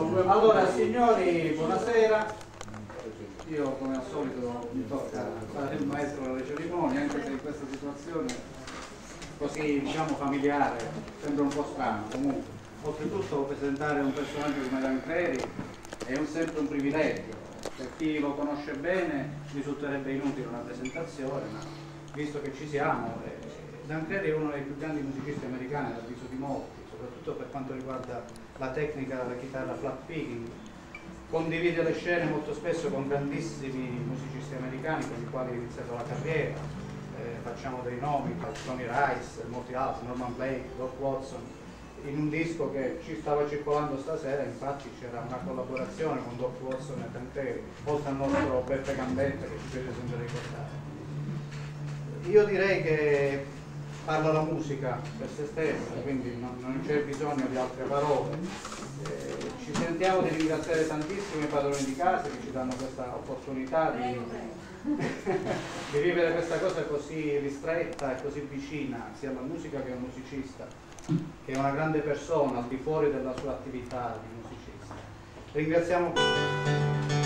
Allora signori, buonasera. Io come al solito mi tocca fare il maestro delle cerimonie, anche se in questa situazione così diciamo familiare sembra un po' strano. Comunque, oltretutto presentare un personaggio come Tancredi è un, sempre un privilegio. Per chi lo conosce bene risulterebbe inutile una presentazione, ma visto che ci siamo, eh, Tancredi è uno dei più grandi musicisti americani all'avviso di molti soprattutto per quanto riguarda la tecnica della chitarra flat picking. Condivide le scene molto spesso con grandissimi musicisti americani con i quali ha iniziato la carriera. Eh, facciamo dei nomi, Tony Rice, molti altri, Norman Blake, Doc Watson. In un disco che ci stava circolando stasera, infatti, c'era una collaborazione con Doc Watson e Tancredi, oltre al nostro Beppe Gambetta che ci piace sempre ricordare. Io direi che parla la musica per se stessa, quindi non, non c'è bisogno di altre parole. Eh, ci sentiamo di ringraziare tantissimo i padroni di casa che ci danno questa opportunità di, di vivere questa cosa così ristretta e così vicina sia alla musica che al musicista, che è una grande persona al di fuori della sua attività di musicista. Ringraziamo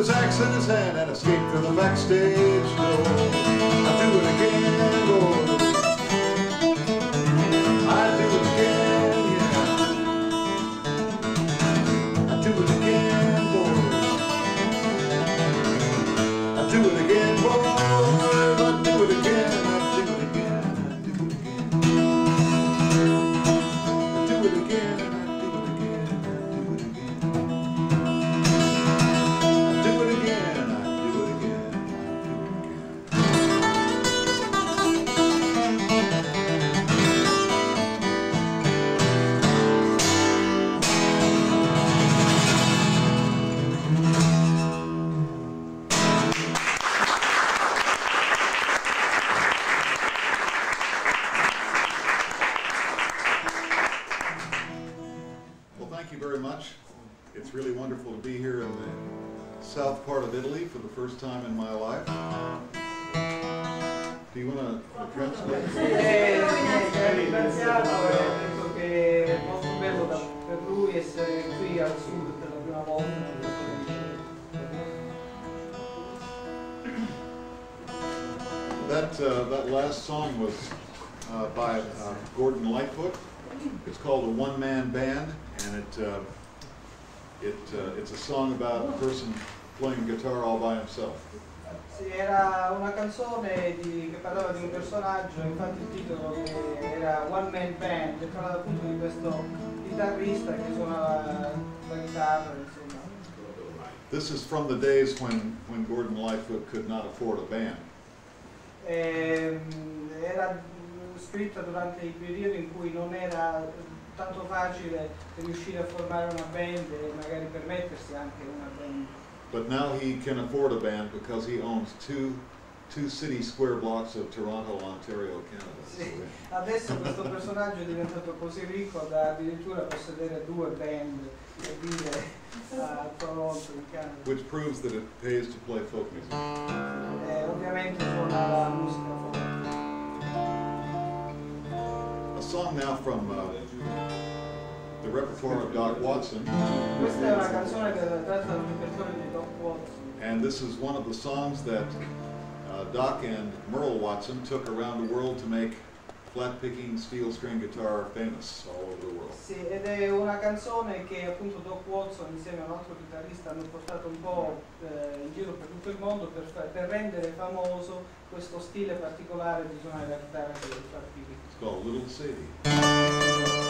his axe in his hand and escaped through the backstage door. I do it again, boys. Song about a person playing guitar all by himself. Sì, era una canzone di- che parlava di un personaggio, infatti il titolo che era One Man Band, e parlava appunto di questo chitarrista che suonava la chitarra, insomma. This is from the days when, when Gordon Lightfoot could not afford a band. Ehm, era scritta durante il periodo in cui non era tanto facile riuscire a formare una band e magari permettersi anche una band. But now he can afford a band because he owns two, two city square blocks of Toronto, Ontario, Canada. Sì. Adesso questo personaggio è diventato così ricco da addirittura possedere due band e vivere a Toronto, in Canada. which proves that it pays to play folk music. Eh, ovviamente suona la musica folk. A song now from uh, the repertoire of Doc Watson, Questa è una canzone che tratta dal repertorio di Doc Watson. and this is one of the songs that uh, Doc and Merle Watson took around the world to make flat picking steel string guitar famous all over the world. Sì, ed è una canzone che appunto Doc Watson insieme a un altro chitarrista hanno portato un po' eh, in giro per tutto il mondo per, per rendere famoso questo stile particolare di suonare la chitarra con il flat picking. It's called Little Sadie.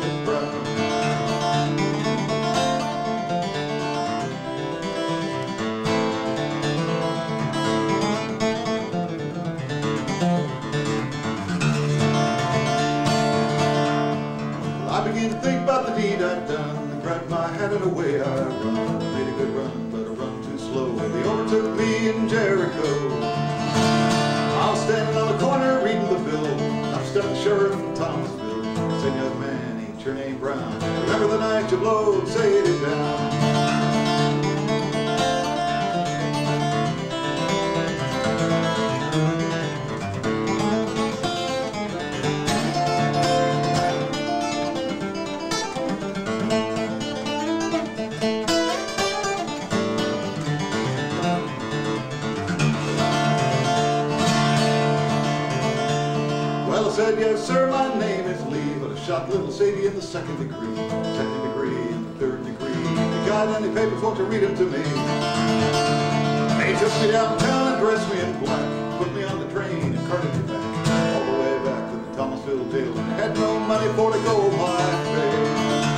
with I began to think about the deed I'd done. Grabbed my hat and away I run. Made a good run, but I run too slow. And they overtook me in Jericho. I was standing on the corner reading the bill. I've stepped the sheriff your name Brown? Remember the night you blowed, say it down. Shot little Sadie in the second degree, second degree, and the third degree. You got any papers, won't you read them to me? They took me downtown and dressed me in black, put me on the train and carted me back, all the way back to the Thomasville jail. And I had no money for to go my way.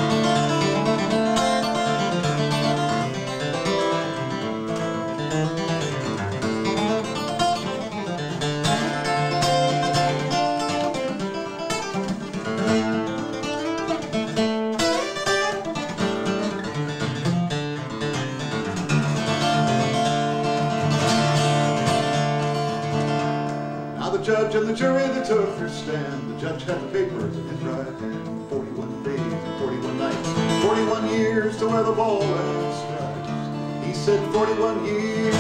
Judge and the jury, they took their stand. The judge had the papers in his right hand. 41 days and 41 nights, 41 years to wear the ball and stripes. He said 41 years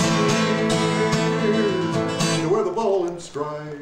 to wear the ball and stripes.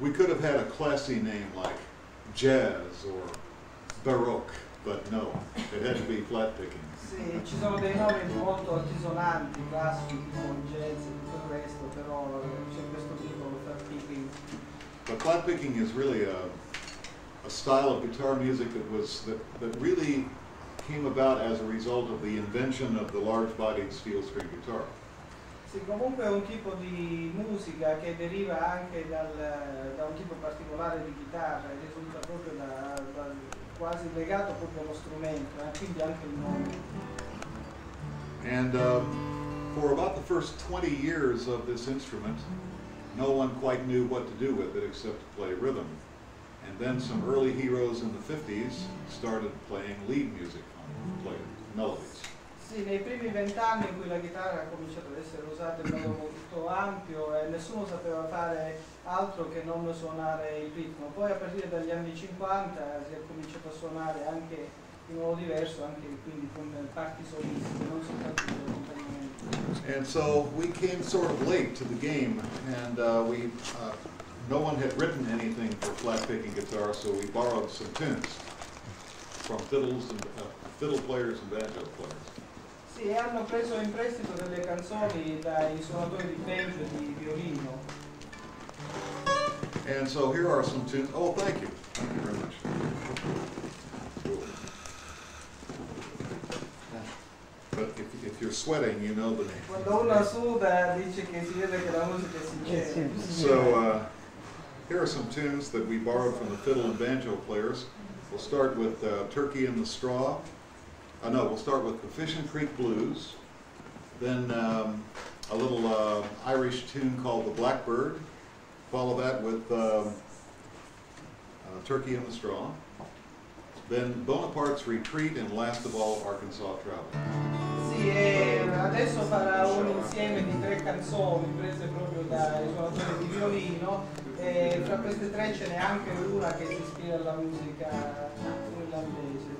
We could have had a classy name like jazz or baroque, but no, it had to be flat picking. Sì, ci sono dei nomi molto altisonanti, classici, tipo jazz e tutto il resto, però c'è questo tipo di flat picking. But flat picking is really a, a style of guitar music that was that, that really came about as a result of the invention of the large-bodied steel string guitar. Sì, comunque è un tipo di musica che deriva anche dal, da un tipo particolare di chitarra e risulta proprio da, da- quasi legato proprio allo strumento, eh, quindi anche il nome. And um, for about the first 20 years of this instrument, no one quite knew what to do with it except to play rhythm. And then some early heroes in the 50s started playing lead music on play melodies. Sì, nei primi vent'anni in cui la chitarra ha cominciato ad essere usata in modo molto ampio e nessuno sapeva fare altro che non suonare il ritmo. Poi a partire dagli anni 50 si è cominciato a suonare anche in modo diverso, anche quindi con parti soliste, non soltanto con l'accompagnamento. And so we came sort of late to the game, and uh, we uh, no one had written anything for flat picking guitar, so we borrowed some tunes from fiddles and uh, fiddle players and banjo players. Sì, hanno preso in prestito delle canzoni dai suonatori di banjo e di violino. And so here are some tunes. Oh, thank you. Thank you very much. But if, if you're sweating, you know the name. Quando uno suda dice che si vede che la musica si Eh, sì. c'è. So uh, here are some tunes that we borrowed from the fiddle and banjo players. We'll start with uh, Turkey in the Straw. Uh, no, we'll start with Fishing Creek Blues. Then um, a little uh, Irish tune called The Blackbird. Follow that with um, uh, Turkey in the Straw. Then Bonaparte's Retreat, and last of all, Arkansas Travel. Sì, e adesso adesso farà un insieme di tre canzoni prese proprio dai suonatori di violino e fra queste tre ce n'è anche una che si ispira alla musica irlandese.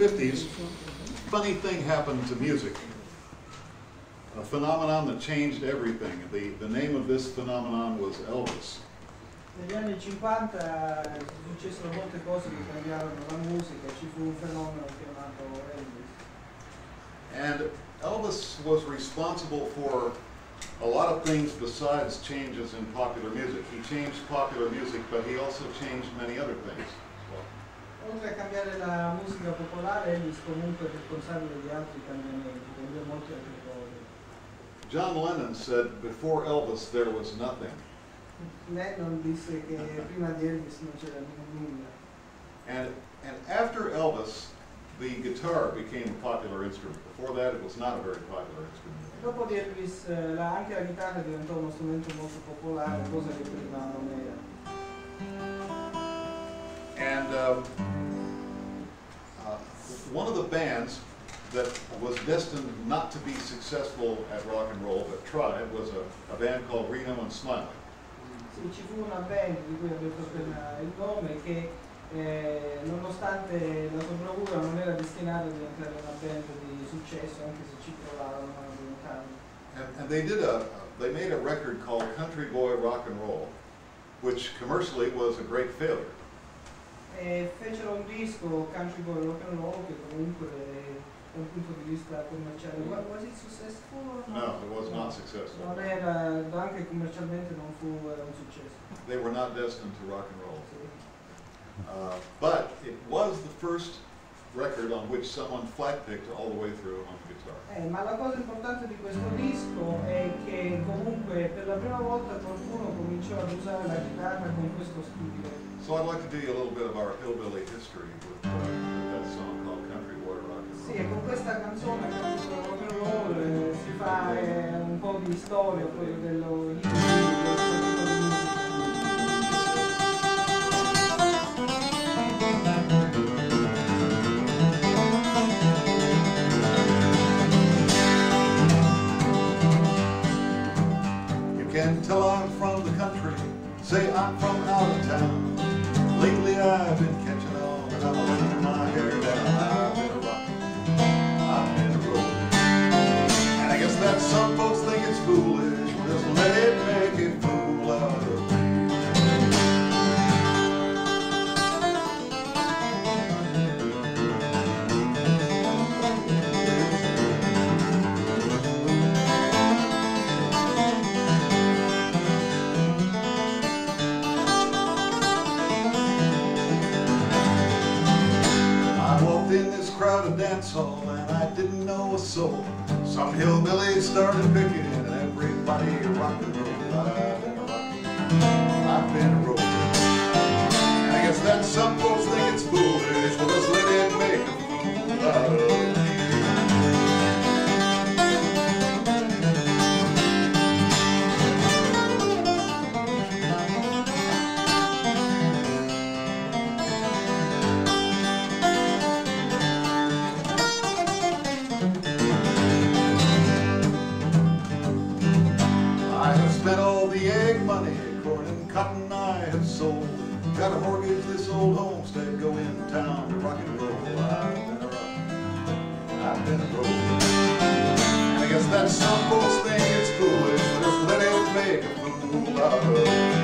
1950s, funny thing happened to music. A phenomenon that changed everything. The, the name of this phenomenon was Elvis. Negli anni 50 successero molte cose che cambiarono la musica, ci fu un fenomeno chiamato Elvis. And Elvis was responsible for a lot of things besides changes in popular music. He changed popular music, but he also changed many other things. Oltre a cambiare la musica popolare, Elvis comunque è responsabile di altri cambiamenti, cambiò molte altre cose. John Lennon said, before Elvis, there was nothing. Lennon disse che prima di Elvis non c'era nulla. And, and after Elvis, the guitar became a popular instrument. Before that, it was not a very popular instrument. Dopo di Elvis eh, anche la chitarra diventò uno strumento molto popolare, cosa che prima non era. And um, uh, one of the bands that was destined not to be successful at rock and roll, but tried, was a, a band called Reno and Smiley. Sì, ci fu una band di cui detto appena il nome che eh, nonostante la sua bravura non era destinata a diventare una band di successo anche se ci provarono a diventarlo. And, and they did a, they made a record called Country Boy Rock and Roll, which commercially was a great failure. E fecero un disco country boy rock and roll che comunque eh, da un punto di vista commerciale wa- was it successful? No, it was not successful. Non era, anche commercialmente non fu eh, un successo. They were not destined to rock and roll. Uh, but it was the first record on which someone flat picked all the way through on the guitar. Eh, ma la cosa importante di questo disco è che comunque per la prima volta qualcuno cominciò ad usare la chitarra con questo stile. So I'd like to do you a little bit of our hillbilly history with, uh, that song called Country Boy Rock and Sì, e con questa canzone Country Rock and Roll eh, si fa eh, un po' di storia poi dello hip tell I'm from the country, say I'm from out of town. Lately I've been catching on I'm in this crowded dance hall and I didn't know a soul. Some hillbilly started picking and everybody rocked and rolled. I've been a rockin', I've been a rollin'. And I guess that some folks think it's foolish, well just let it make a fool out of Sold. Got to mortgage this old homestead, go in town to rock and roll. I've been a rock, I've been a roll. And I guess that some folks think it's foolish, just let it make a fool out of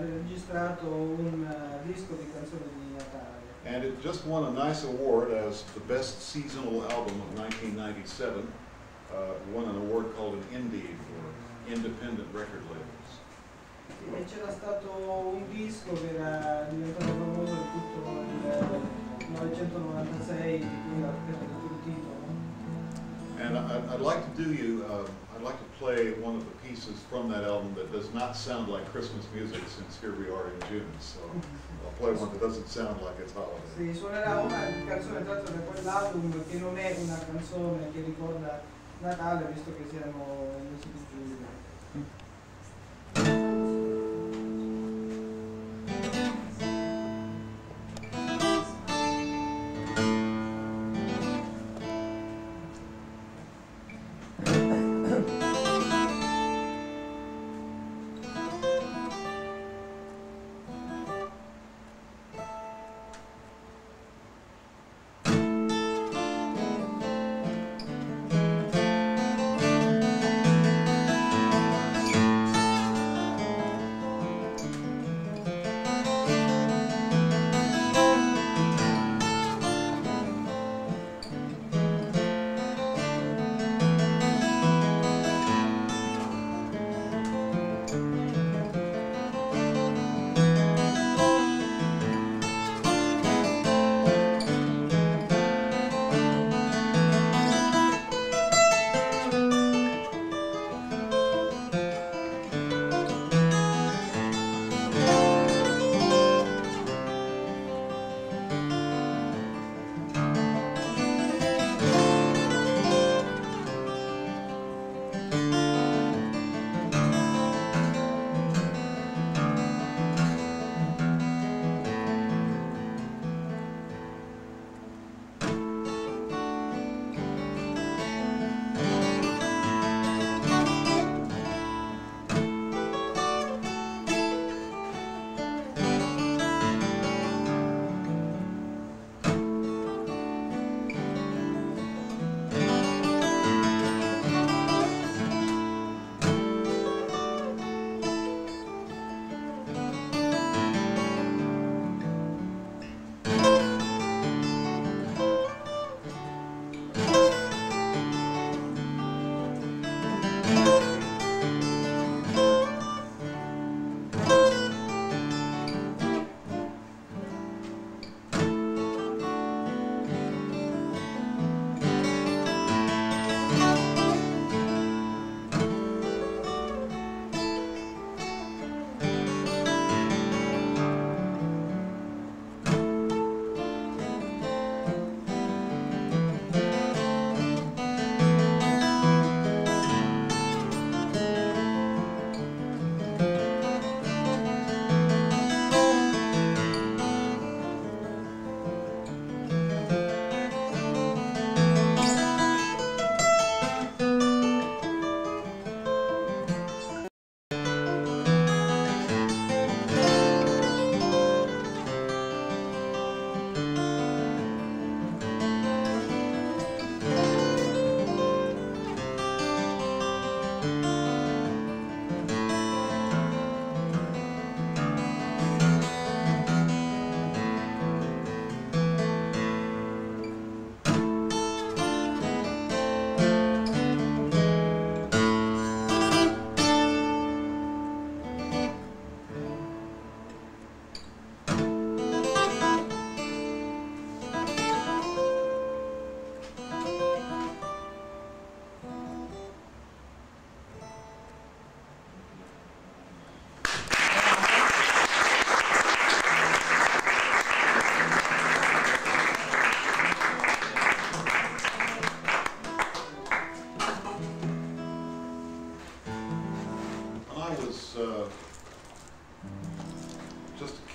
registrato un eh, disco di canzoni di Natale. And it just won a nice award as the best seasonal album of 1997. Uh, it won an award called an Indie for independent record labels. E c'era stato un disco che era diventato famoso in tutto il 1996, quindi ha preso il titolo. And I, I'd like to do you, uh, I'd like to play one of the pieces from that album that does not sound like Christmas music since here we are in June. So I'll play one that doesn't sound like it's holiday. Sì, suonerà una canzone tratta da quell'album che una canzone che ricorda Natale, visto che siamo nel mese di.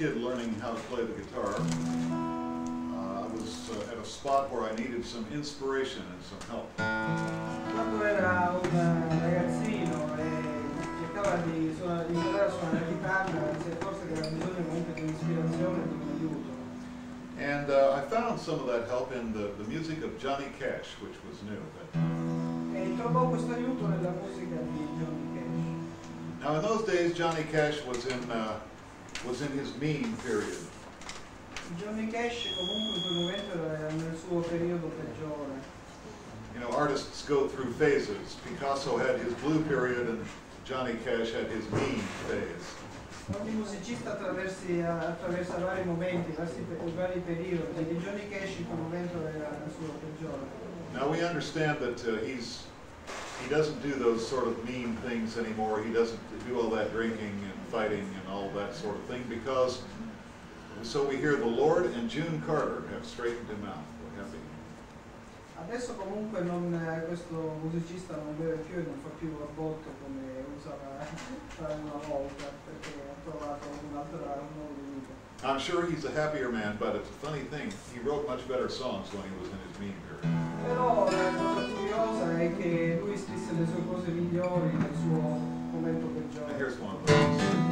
Kid learning how to play the guitar. Uh, I was uh, at a spot where I needed some inspiration and some help. Quando era un ragazzino e cercava di, suona- di imparare a suonare la chitarra, si accorse che aveva bisogno comunque di un'ispirazione di un aiuto. And uh, I found some of that help in the, the music of Johnny Cash, which was new. But E trovò questo aiuto nella musica di Johnny Cash. Now, in those days, Johnny Cash was in uh, was in his mean period. Johnny Cash comunque in quel momento era nel suo periodo peggiore. You know, artists go through phases. Picasso had his blue period, and Johnny Cash had his mean phase. Ogni musicista attraversi, attraversa vari momenti, vari, periodi, Johnny Cash in quel momento era nel suo peggiore. Now we understand that uh, he's he doesn't do those sort of mean things anymore. He doesn't do all that drinking and fighting and all that sort of thing because so we hear the Lord and June Carter have straightened him out. We're happy. Adesso comunque non, eh, questo musicista non beve più e non fa più come usava eh, fare una volta perché ha trovato un'altra. I'm sure he's a happier man, but it's a funny thing. He wrote much better songs when he was in his mean period. Eh, Curiosa è che lui scrisse le sue cose migliori nel suo momento peggiore.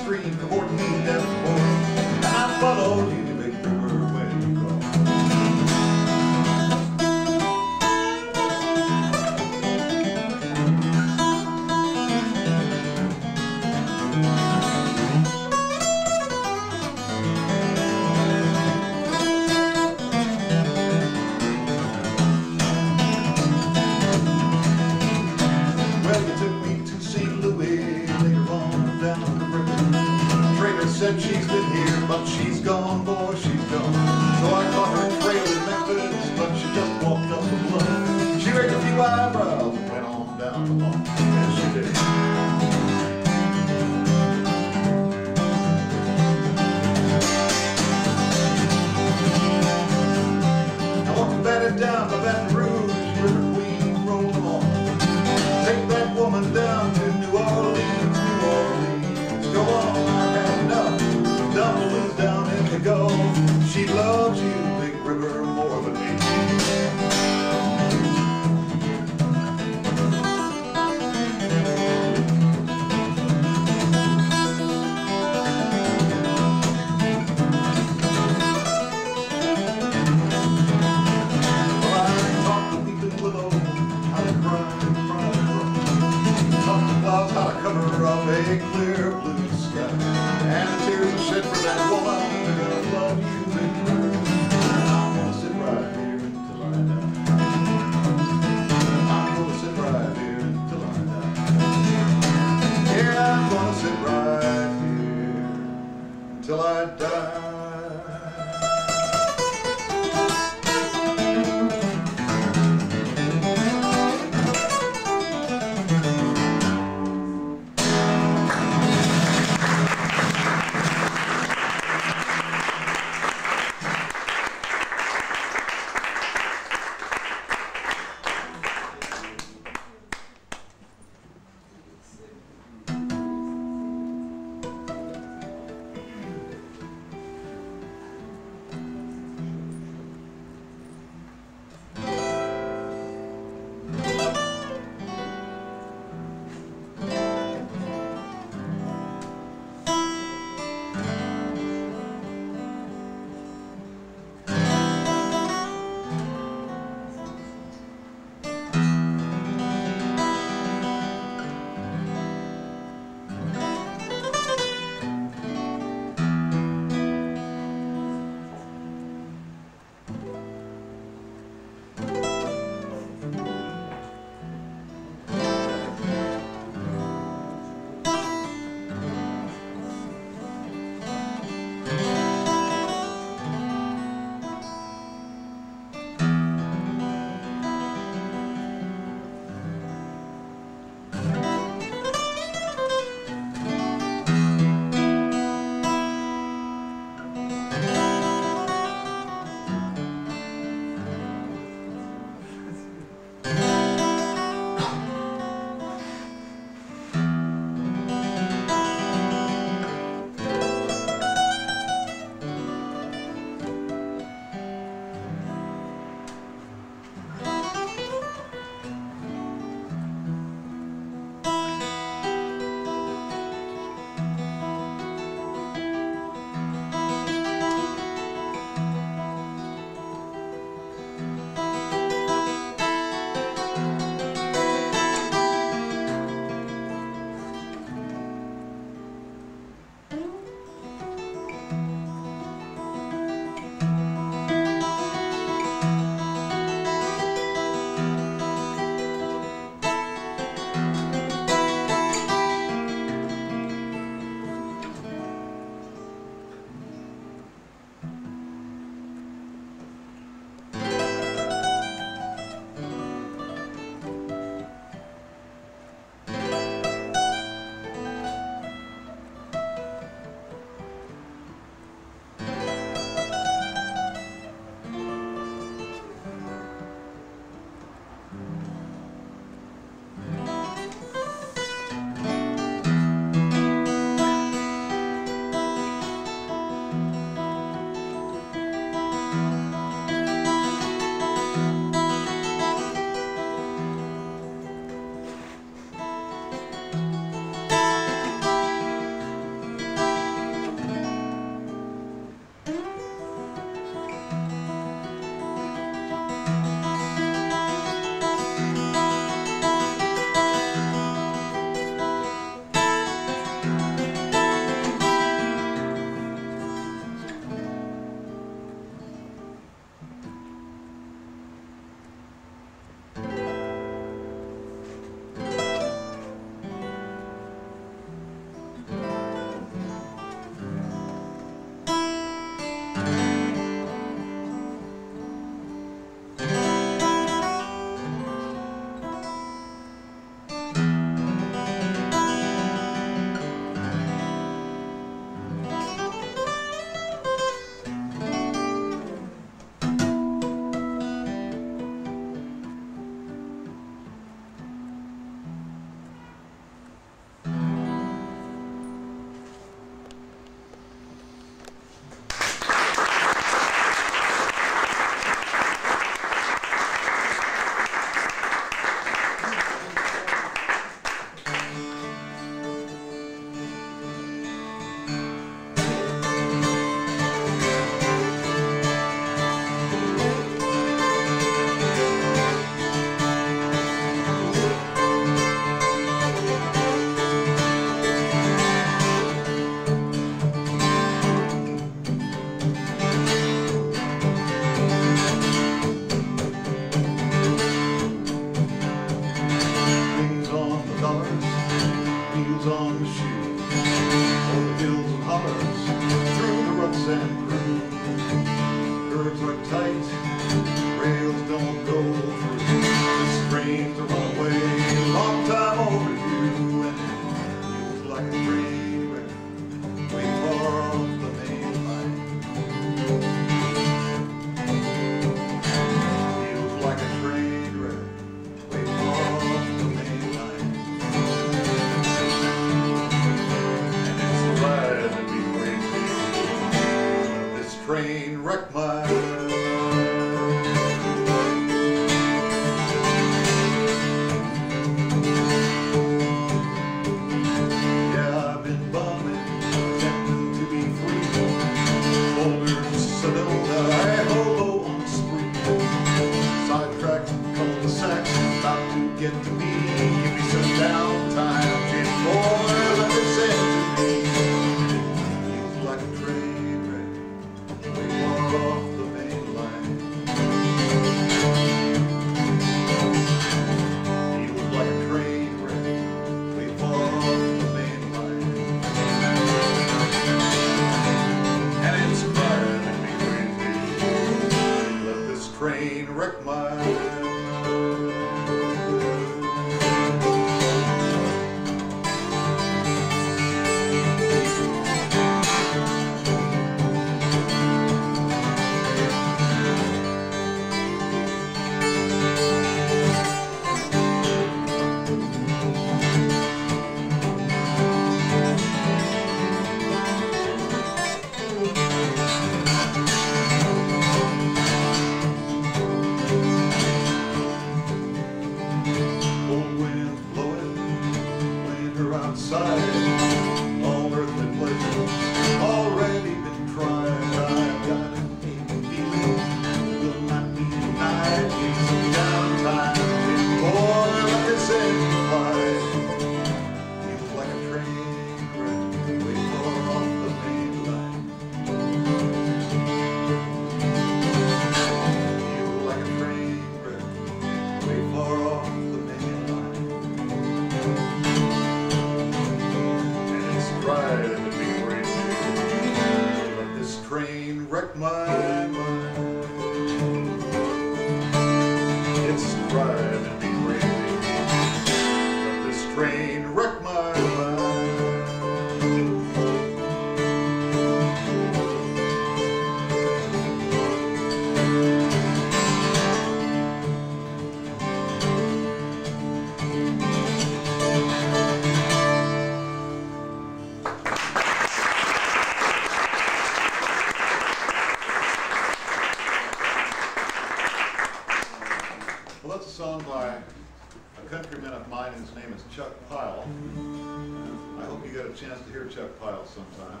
Hear Chuck Pyle sometime.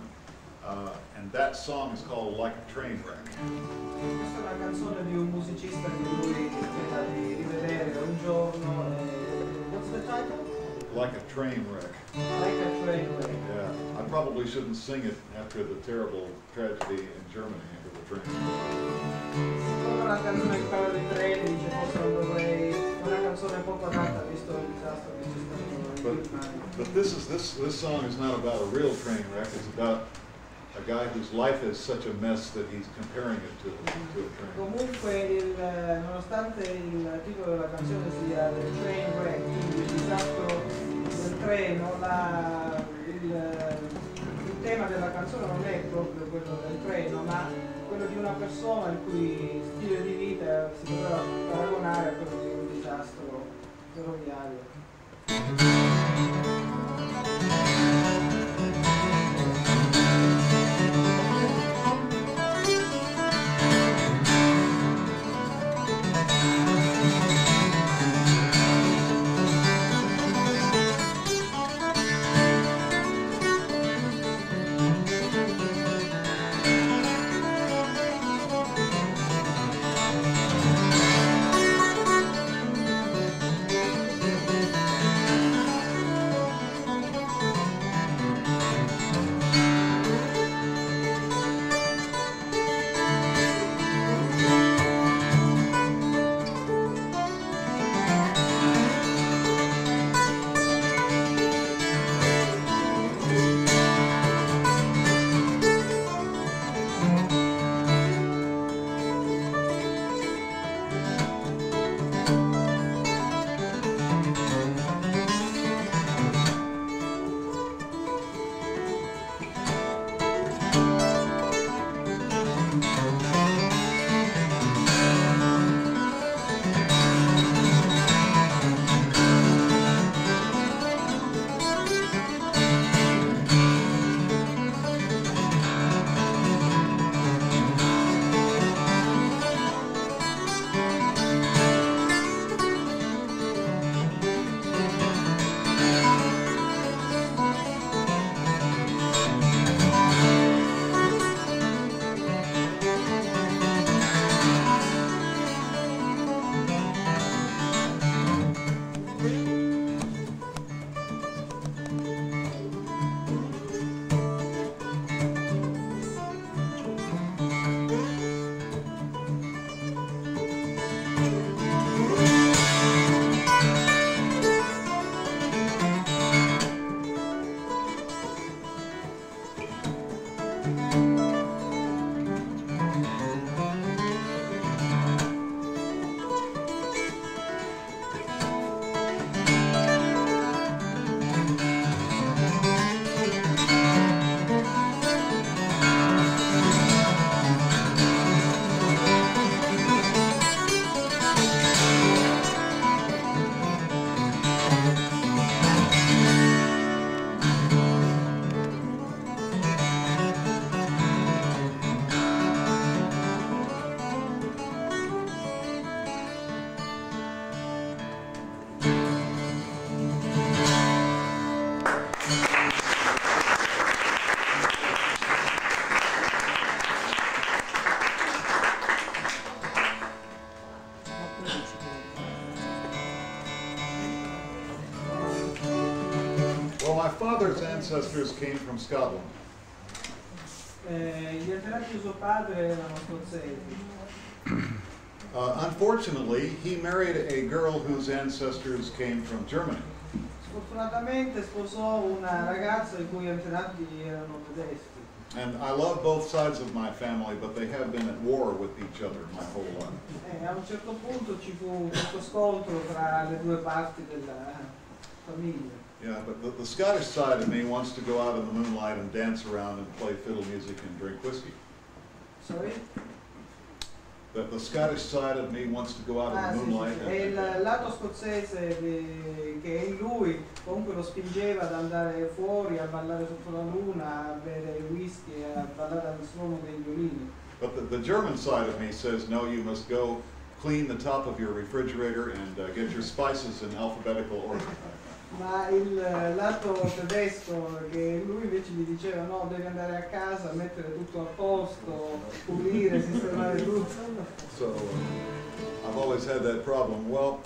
Uh, and that song is called Like a Train Wreck. Questa è una canzone di un musicista che lui spera di rivedere un giorno. What's the title? Like a Train Wreck. Like a Train Wreck. Yeah, I probably shouldn't sing it after the terrible tragedy in Germany after the train. Siccome una canzone che parla di treni, dice forse non dovrei. È una canzone poco adatta visto il disastro che c'è stato in But, but this is this this song is not about a real train wreck. It's about a guy whose life is such a mess that he's comparing it to, to a train. Comunque, il, nonostante il titolo della canzone sia The Train Wreck, quindi il disastro del treno, la- il, il tema della canzone non è proprio quello del treno, ma quello di una persona il cui stile di vita si poteva paragonare a quello di un disastro ferroviario. Ancestors came from Scotland. Eh, gli antenati di suo padre erano scozzesi. Uh, unfortunately, he married a girl whose ancestors came from Germany. Sfortunatamente sposò una ragazza i cui antenati erano tedeschi. And I love both sides of my family, but they have been at war with each other my whole life. A un certo punto ci fu questo scontro tra le due parti della famiglia. Yeah, but the, the Scottish side of me wants to go out in the moonlight and dance around and play fiddle music and drink whiskey. Sorry? That the Scottish side of me wants to go out Ah, in the moonlight sì, sì. E il lato scozzese di- che è in lui comunque lo spingeva ad andare fuori a ballare sotto la luna, a bere whisky, e a ballare al suono dei violini. but the, the German side of me says, no, you must go clean the top of your refrigerator and uh, get your spices in alphabetical order. Ma il lato tedesco che lui invece gli diceva no, devi andare a casa, mettere tutto a posto, pulire, sistemare tutto. So uh, I've always had that problem. Well,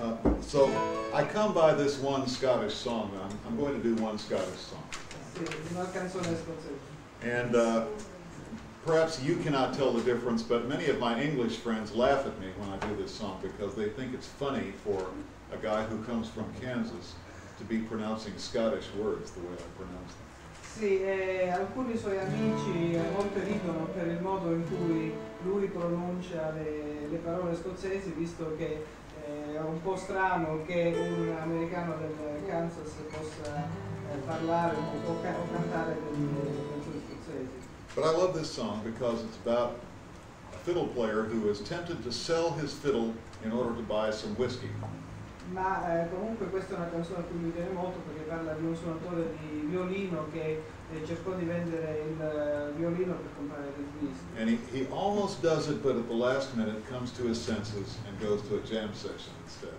uh, so I come by this one Scottish song. I'm, I'm going to do one Scottish song. Sì, una canzone scozzese. And uh, perhaps you cannot tell the difference, but many of my English friends laugh at me when I do this song because they think it's funny for a guy who comes from Kansas to be pronouncing Scottish words the way I pronounce them. Sì, e alcuni suoi amici a volte ridono per il modo in cui lui pronuncia le, le parole scozzesi, visto che eh, è un po' strano che un americano del Kansas possa eh, parlare o, o ca- o cantare delle canzoni scozzesi. But I love this song because it's about a fiddle player who is tempted to sell his fiddle in order to buy some whiskey. Ma eh, comunque questa è una canzone a cui mi tiene molto perché parla di un suonatore di violino che eh, cercò di vendere il eh, violino per comprare. And he, he almost does it, but at the last minute comes to his senses and goes to a jam session instead.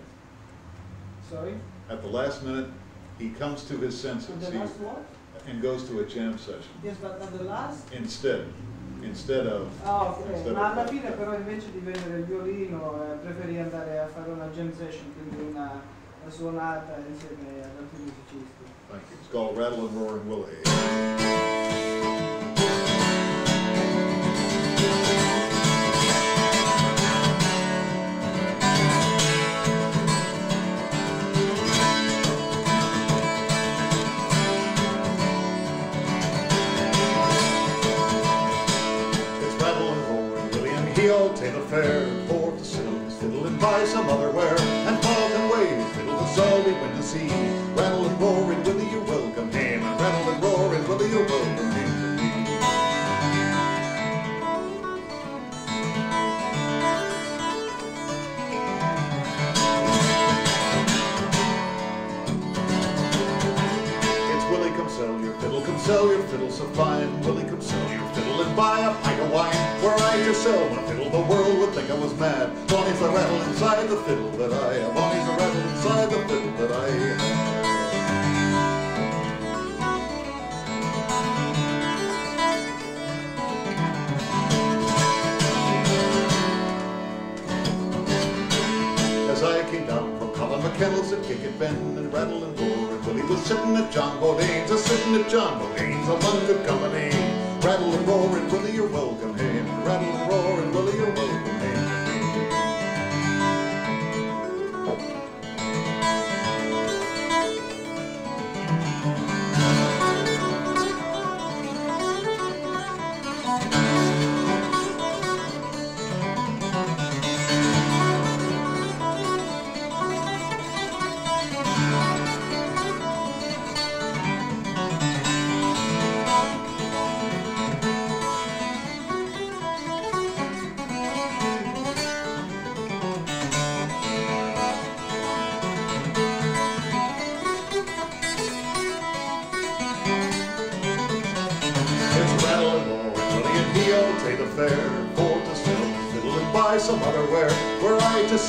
Sorry? At the last minute, he comes to his senses he- and goes to a jam session Yes, but at the last? instead, instead of. Ah, ok, instead ma alla fine però invece di vendere il violino eh, preferì andare a fare una jam session, quindi una, una suonata insieme ad altri musicisti. Thank you. It's called Rattlin' Roarin' Willie. Fair for his fiddle and buy some other wear and pause and wave fiddle the we went to see. Rattle and roaring Willie, you're welcome home, and rattle and roaring Willie, you're welcome home. It's Willie, come sell your fiddle, come your fiddle so fine. Willie, come sell your fiddle and buy a pint of wine. Were I fiddle, the world would think I was mad. Bonnie's the rattle inside the fiddle that I have. Bonnie's the rattle inside the fiddle that I have. As I came down from Colin McKennell's at Kick and Bend and Rattle and Roar, and Willie was sitting at John Bodain's, a sitting at John Bodain's, among good company. Rattle and roar and Willie, you're welcome home. Rattle and roar and Willie, you're welcome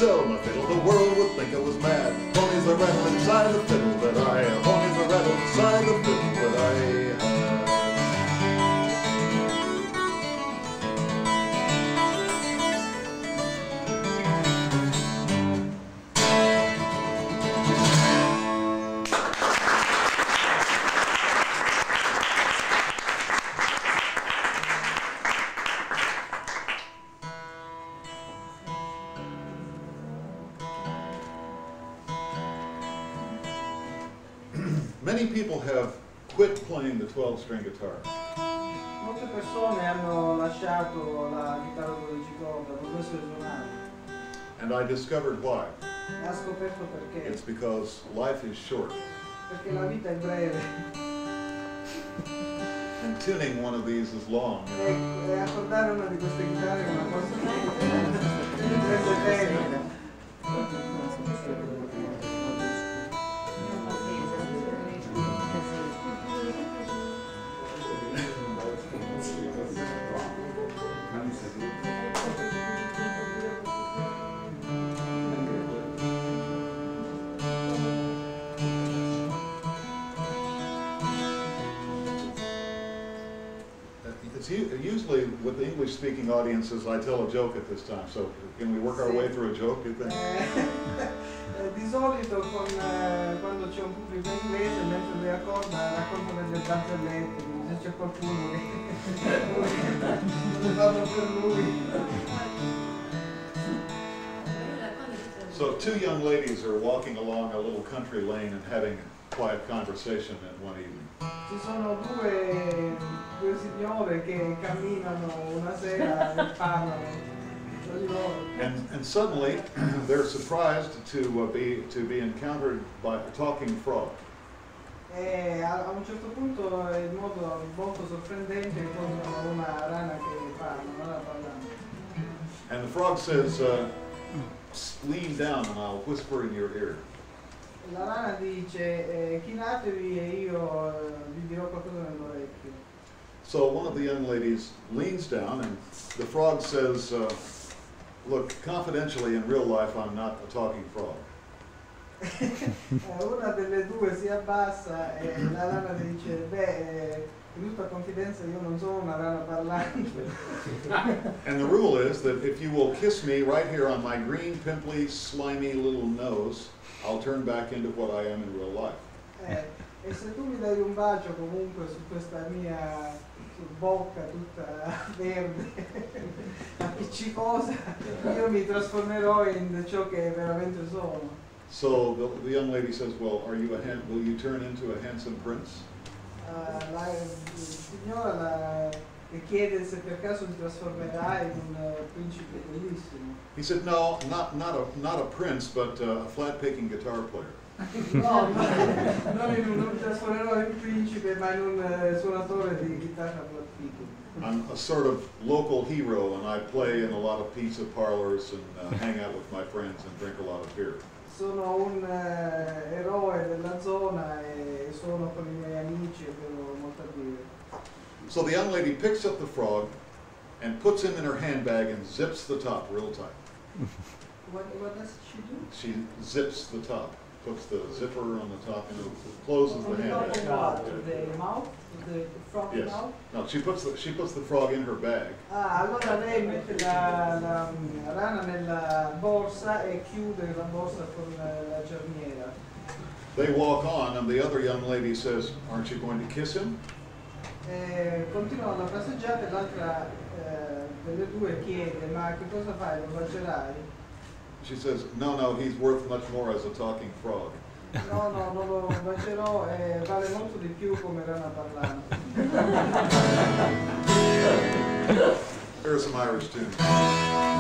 Were I And I discovered why. Ha scoperto perché. It's because life is short. Perché la vita è breve And tuning one of these is long. e accordare una di queste chitarre è una cosa speaking audiences, I tell a joke at this time. So can we work our way through a joke, you think? Eh, di solito con, eh, quando c'è un pubblico inglese mentre lui accorda racconta delle barzellette, se c'è qualcuno che le fanno per lui. So two young ladies are walking along a little country lane and having a quiet conversation at one evening. Ci sono due, due signore che camminano una sera e parlano. And, and suddenly, they're surprised to uh, be to be encountered by a talking frog. E a, a un certo punto, in modo molto sorprendente, incontrano una rana che parla, una rana parlante. And the frog says, uh, "Lean down, and I'll whisper in your ear." La rana dice, eh, chinatevi e io eh, vi dirò qualcosa nell'orecchio. So one of the young ladies leans down, and the frog says, uh, "Look, confidentially, in real life, I'm not a talking frog." Una delle due si abbassa e la rana dice, beh, eh, in tutta confidenza io non sono una rana parlante. And the rule is that if you will kiss me right here on my green, pimply, slimy little nose, I'll turn back into what I am in real life. Eh, e se tu mi dai un bacio comunque su questa mia bocca tutta verde, appiccicosa, io mi trasformerò in ciò che veramente sono. So the, the young lady says, "Well, are you a hand, will you turn into a handsome prince?" Eh, la signora la, le chiede se per caso ti trasformerai in un eh, principe bellissimo. He said, "No, not not a not a prince, but uh, a flat picking guitar player." No, no, non, in un, non trasformerò in principe, ma in un eh, suonatore di chitarra flat. I'm a sort of local hero, and I play in a lot of pizza parlors and uh, hang out with my friends and drink a lot of beer. Sono un eh, eroe della zona e sono con i miei amici e bevo molta birra. So the young lady picks up the frog and puts him in her handbag and zips the top real tight. What, what does she do? She zips the top, puts the zipper on the top, and it closes the handbag. The mouth? The frog Yes. mouth? No, she puts the, she puts the frog in her bag, Ah, allora lei mette la, la, rana nella borsa e chiude la borsa con eh, la cerniera. They walk on, and the other young lady says, Aren't you going to kiss him? Eh, continuano la passeggiata e l'altra eh, delle due chiede ma che cosa fai, lo bacerai? She says, No, no, he's worth much more as a talking frog. No, no, non lo bacerò e vale molto di più come rana parlante. Here are some Irish tunes.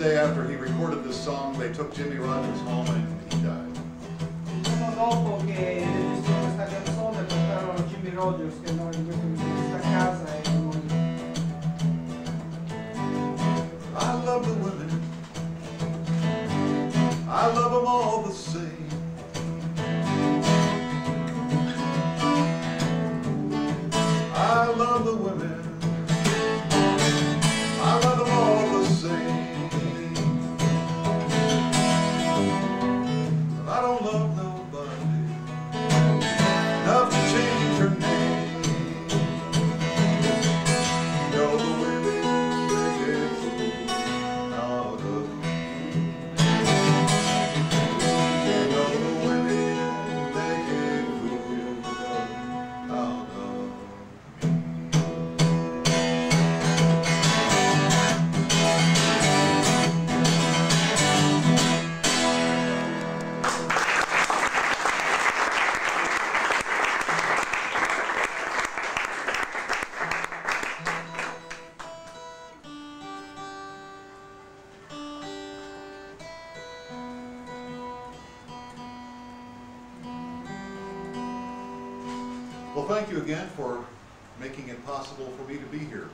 day after he recorded this song, they took Jimmie Rodgers home and he died. I love the women. I love them all. again for making it possible for me to be here.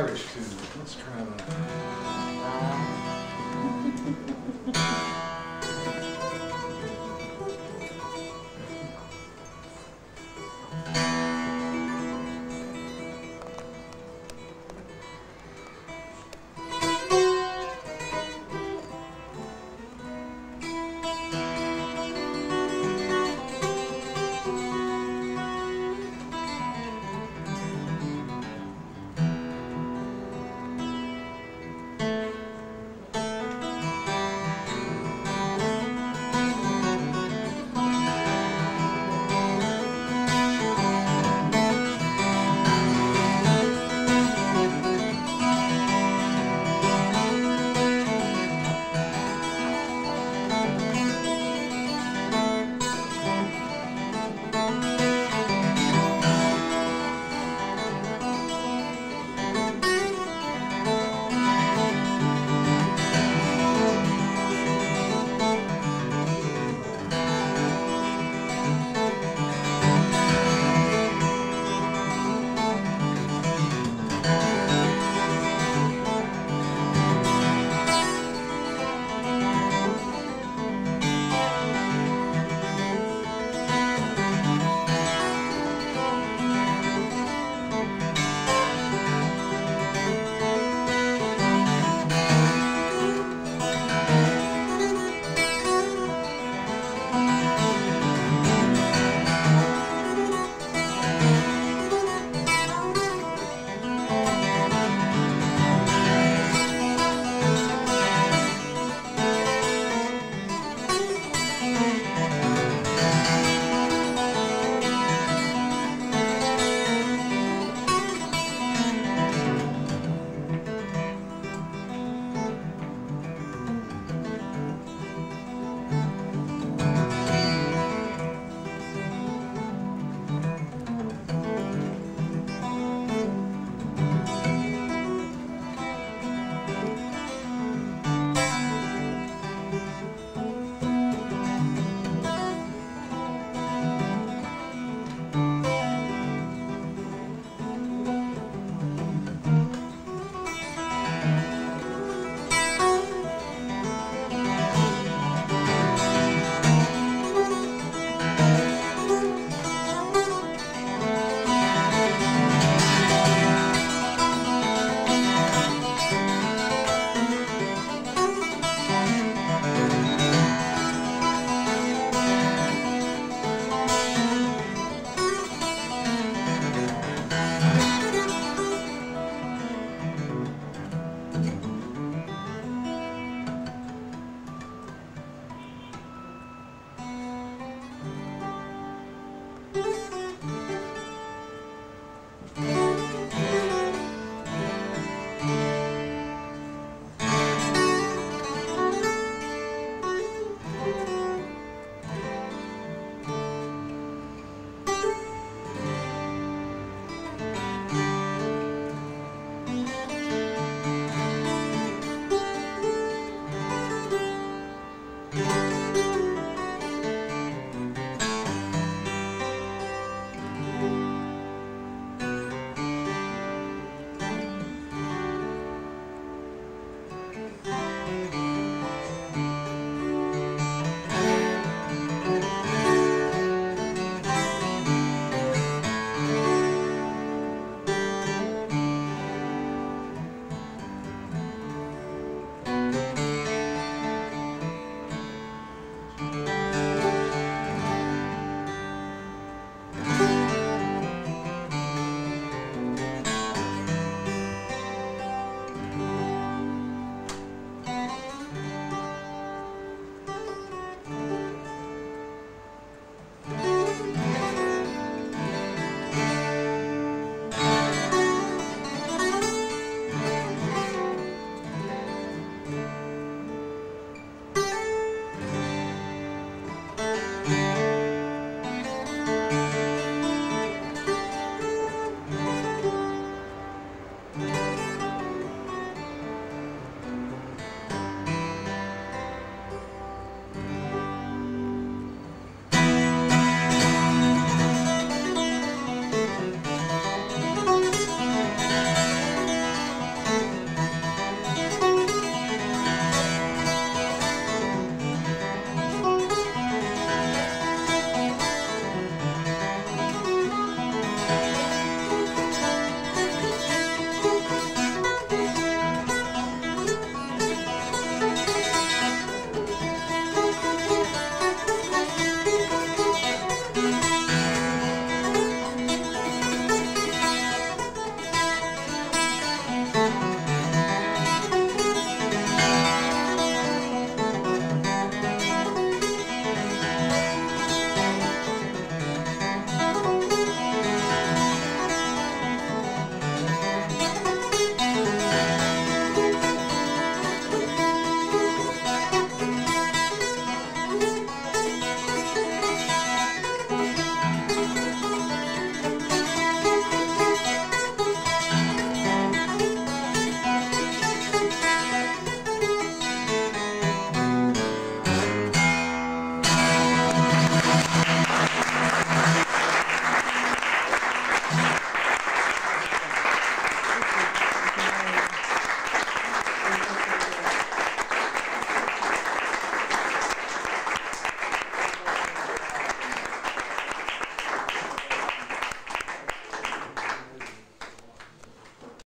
Irish tune. Let's try that.